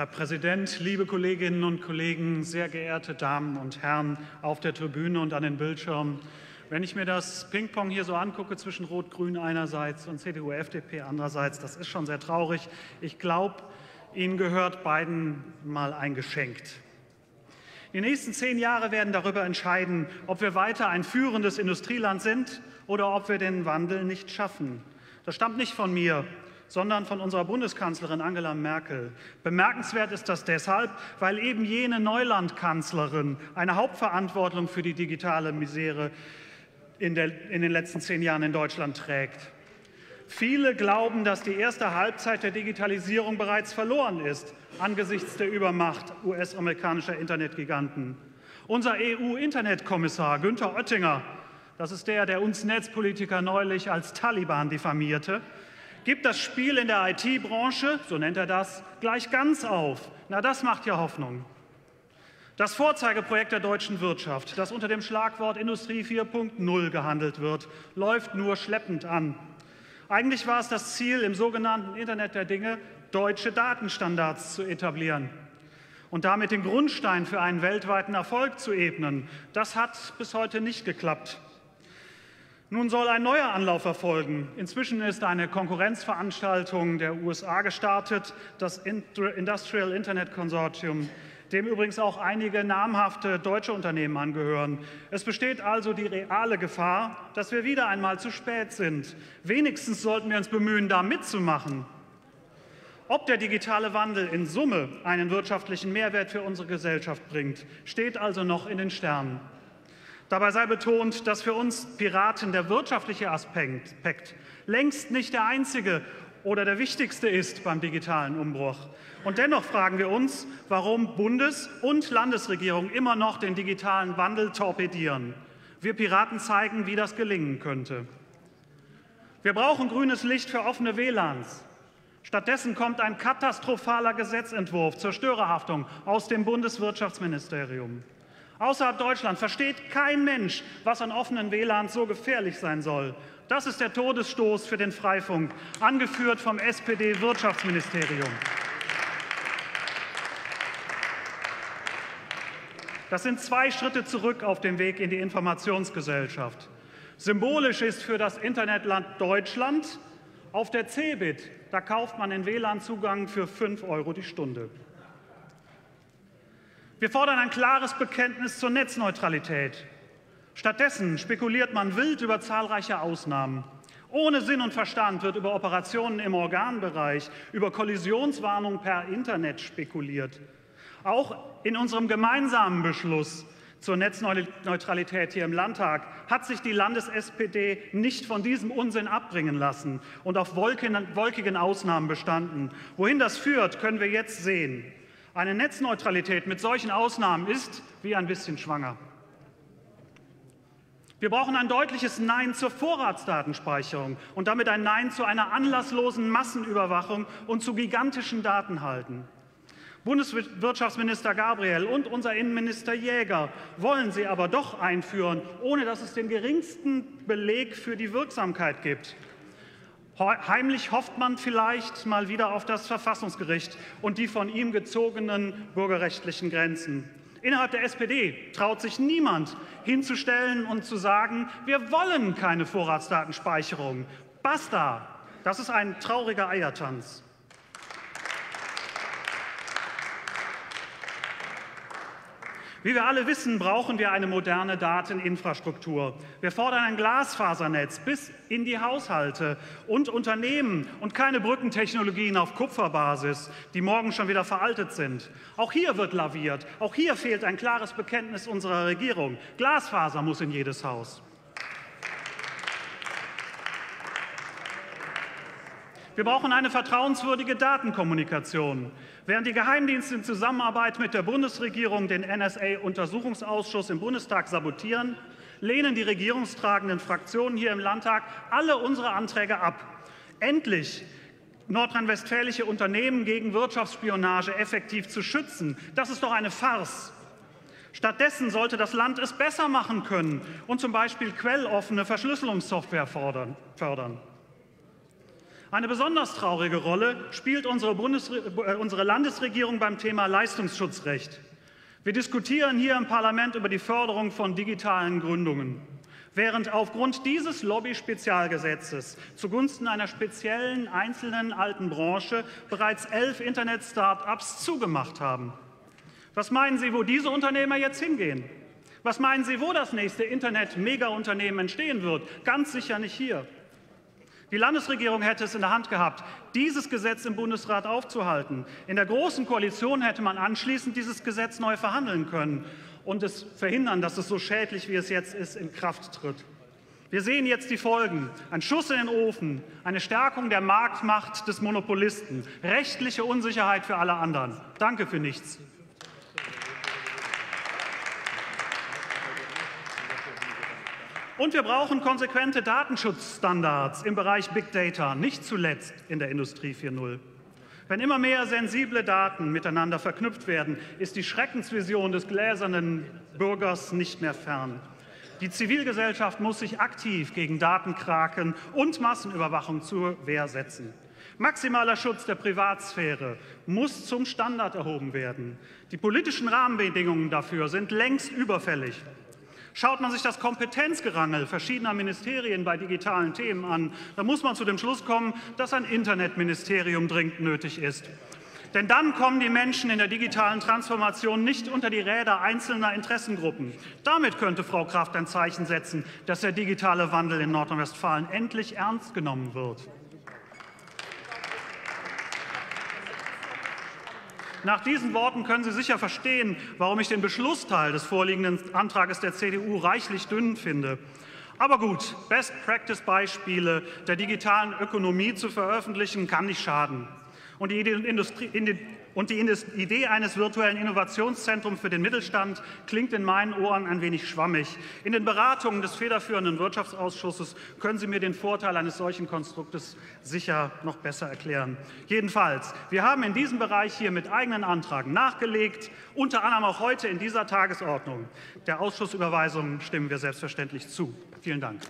Herr Präsident, liebe Kolleginnen und Kollegen, sehr geehrte Damen und Herren auf der Tribüne und an den Bildschirmen. Wenn ich mir das Ping-Pong hier so angucke zwischen Rot-Grün einerseits und CDU-FDP andererseits, das ist schon sehr traurig. Ich glaube, Ihnen gehört beiden mal eingeschenkt. Die nächsten zehn Jahre werden darüber entscheiden, ob wir weiter ein führendes Industrieland sind oder ob wir den Wandel nicht schaffen. Das stammt nicht von mir, sondern von unserer Bundeskanzlerin Angela Merkel. Bemerkenswert ist das deshalb, weil eben jene Neulandkanzlerin eine Hauptverantwortung für die digitale Misere in, der, in den letzten zehn Jahren in Deutschland trägt. Viele glauben, dass die erste Halbzeit der Digitalisierung bereits verloren ist angesichts der Übermacht US-amerikanischer Internetgiganten. Unser EU-Internetkommissar Günther Oettinger, das ist der, der uns Netzpolitiker neulich als Taliban diffamierte, gibt das Spiel in der IT-Branche, so nennt er das, gleich ganz auf. Na, das macht ja Hoffnung. Das Vorzeigeprojekt der deutschen Wirtschaft, das unter dem Schlagwort Industrie 4.0 gehandelt wird, läuft nur schleppend an. Eigentlich war es das Ziel, im sogenannten Internet der Dinge deutsche Datenstandards zu etablieren und damit den Grundstein für einen weltweiten Erfolg zu ebnen. Das hat bis heute nicht geklappt. Nun soll ein neuer Anlauf erfolgen. Inzwischen ist eine Konkurrenzveranstaltung der USA gestartet, das Industrial Internet Consortium, dem übrigens auch einige namhafte deutsche Unternehmen angehören. Es besteht also die reale Gefahr, dass wir wieder einmal zu spät sind. Wenigstens sollten wir uns bemühen, da mitzumachen. Ob der digitale Wandel in Summe einen wirtschaftlichen Mehrwert für unsere Gesellschaft bringt, steht also noch in den Sternen. Dabei sei betont, dass für uns Piraten der wirtschaftliche Aspekt längst nicht der einzige oder der wichtigste ist beim digitalen Umbruch. Und dennoch fragen wir uns, warum Bundes- und Landesregierungen immer noch den digitalen Wandel torpedieren. Wir Piraten zeigen, wie das gelingen könnte. Wir brauchen grünes Licht für offene WLANs. Stattdessen kommt ein katastrophaler Gesetzentwurf zur Störerhaftung aus dem Bundeswirtschaftsministerium. Außerhalb Deutschland versteht kein Mensch, was an offenen WLANs so gefährlich sein soll. Das ist der Todesstoß für den Freifunk, angeführt vom SPD-Wirtschaftsministerium. Das sind zwei Schritte zurück auf dem Weg in die Informationsgesellschaft. Symbolisch ist für das Internetland Deutschland auf der Cebit, da kauft man den WLAN-Zugang für 5 Euro die Stunde. Wir fordern ein klares Bekenntnis zur Netzneutralität. Stattdessen spekuliert man wild über zahlreiche Ausnahmen. Ohne Sinn und Verstand wird über Operationen im Organbereich, über Kollisionswarnung per Internet spekuliert. Auch in unserem gemeinsamen Beschluss zur Netzneutralität hier im Landtag hat sich die Landes-SPD nicht von diesem Unsinn abbringen lassen und auf wolkigen Ausnahmen bestanden. Wohin das führt, können wir jetzt sehen. Eine Netzneutralität mit solchen Ausnahmen ist wie ein bisschen schwanger. Wir brauchen ein deutliches Nein zur Vorratsdatenspeicherung und damit ein Nein zu einer anlasslosen Massenüberwachung und zu gigantischen Datenhalten. Bundeswirtschaftsminister Gabriel und unser Innenminister Jäger wollen sie aber doch einführen, ohne dass es den geringsten Beleg für die Wirksamkeit gibt. Heimlich hofft man vielleicht mal wieder auf das Verfassungsgericht und die von ihm gezogenen bürgerrechtlichen Grenzen. Innerhalb der SPD traut sich niemand hinzustellen und zu sagen, wir wollen keine Vorratsdatenspeicherung. Basta! Das ist ein trauriger Eiertanz. Wie wir alle wissen, brauchen wir eine moderne Dateninfrastruktur. Wir fordern ein Glasfasernetz bis in die Haushalte und Unternehmen und keine Brückentechnologien auf Kupferbasis, die morgen schon wieder veraltet sind. Auch hier wird laviert. Auch hier fehlt ein klares Bekenntnis unserer Regierung. Glasfaser muss in jedes Haus. Wir brauchen eine vertrauenswürdige Datenkommunikation. Während die Geheimdienste in Zusammenarbeit mit der Bundesregierung den NSA-Untersuchungsausschuss im Bundestag sabotieren, lehnen die regierungstragenden Fraktionen hier im Landtag alle unsere Anträge ab. Endlich nordrhein-westfälische Unternehmen gegen Wirtschaftsspionage effektiv zu schützen, das ist doch eine Farce. Stattdessen sollte das Land es besser machen können und zum Beispiel quelloffene Verschlüsselungssoftware fördern. Eine besonders traurige Rolle spielt unsere, äh, unsere Landesregierung beim Thema Leistungsschutzrecht. Wir diskutieren hier im Parlament über die Förderung von digitalen Gründungen. Während aufgrund dieses Lobby-Spezialgesetzes zugunsten einer speziellen einzelnen alten Branche bereits elf Internet-Start-ups zugemacht haben. Was meinen Sie, wo diese Unternehmer jetzt hingehen? Was meinen Sie, wo das nächste Internet-Mega-Unternehmen entstehen wird? Ganz sicher nicht hier. Die Landesregierung hätte es in der Hand gehabt, dieses Gesetz im Bundesrat aufzuhalten. In der Großen Koalition hätte man anschließend dieses Gesetz neu verhandeln können und es verhindern, dass es so schädlich, wie es jetzt ist, in Kraft tritt. Wir sehen jetzt die Folgen. Ein Schuss in den Ofen, eine Stärkung der Marktmacht des Monopolisten, rechtliche Unsicherheit für alle anderen. Danke für nichts. Und wir brauchen konsequente Datenschutzstandards im Bereich Big Data, nicht zuletzt in der Industrie 4.0. Wenn immer mehr sensible Daten miteinander verknüpft werden, ist die Schreckensvision des gläsernen Bürgers nicht mehr fern. Die Zivilgesellschaft muss sich aktiv gegen Datenkraken und Massenüberwachung zur Wehr setzen. Maximaler Schutz der Privatsphäre muss zum Standard erhoben werden. Die politischen Rahmenbedingungen dafür sind längst überfällig. Schaut man sich das Kompetenzgerangel verschiedener Ministerien bei digitalen Themen an, dann muss man zu dem Schluss kommen, dass ein Internetministerium dringend nötig ist. Denn dann kommen die Menschen in der digitalen Transformation nicht unter die Räder einzelner Interessengruppen. Damit könnte Frau Kraft ein Zeichen setzen, dass der digitale Wandel in Nordrhein-Westfalen endlich ernst genommen wird. Nach diesen Worten können Sie sicher verstehen, warum ich den Beschlussteil des vorliegenden Antrages der CDU reichlich dünn finde. Aber gut, Best-Practice-Beispiele der digitalen Ökonomie zu veröffentlichen, kann nicht schaden. Und die und die Idee eines virtuellen Innovationszentrums für den Mittelstand klingt in meinen Ohren ein wenig schwammig. In den Beratungen des federführenden Wirtschaftsausschusses können Sie mir den Vorteil eines solchen Konstruktes sicher noch besser erklären. Jedenfalls, wir haben in diesem Bereich hier mit eigenen Anträgen nachgelegt, unter anderem auch heute in dieser Tagesordnung. Der Ausschussüberweisung stimmen wir selbstverständlich zu. Vielen Dank.